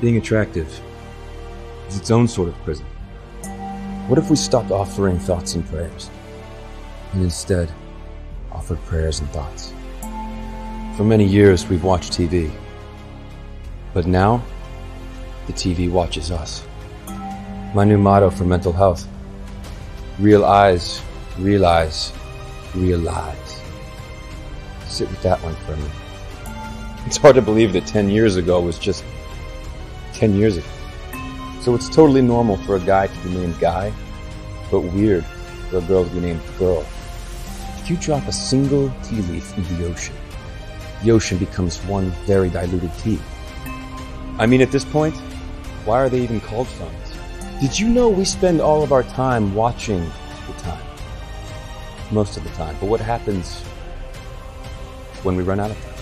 Being attractive is its own sort of prison. What if we stopped offering thoughts and prayers, and instead offered prayers and thoughts? For many years, we've watched TV, but now the TV watches us. My new motto for mental health real eyes, realize, realize. Sit with that one for a minute. It's hard to believe that 10 years ago was just 10 years ago. So it's totally normal for a guy to be named Guy, but weird for a girl to be named Girl. If you drop a single tea leaf into the ocean, the ocean becomes one very diluted tea. I mean, at this point, why are they even called phones? Did you know we spend all of our time watching the time? Most of the time. But what happens when we run out of time?